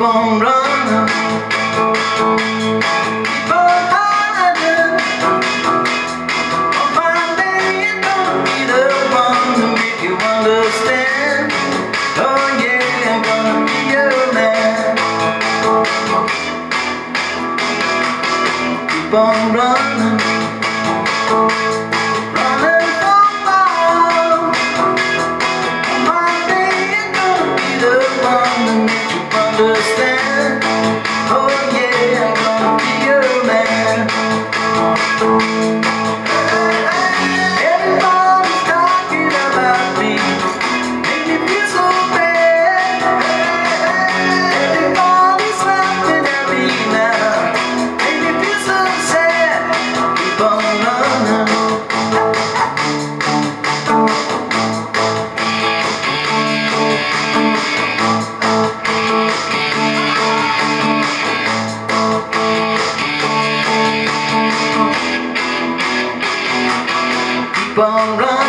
on running. Keep on the one to make you understand. Oh yeah, I'm gonna be your man. Keep on running understand keep on running.